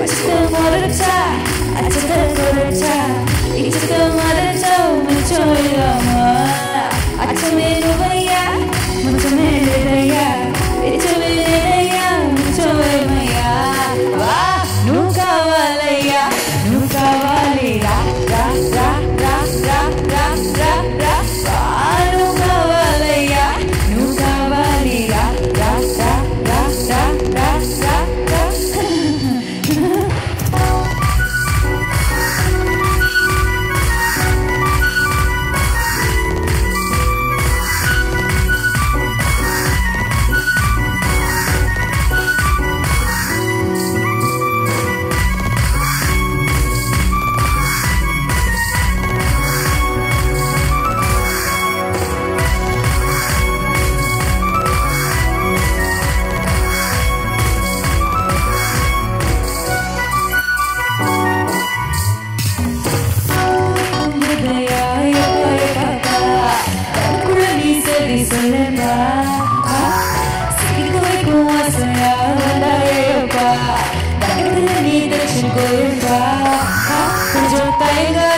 I took them one at a time. I took them one at a time. Each just them one at a time. All. れば好きの恋はさやられればだけで見てしごえばこの状が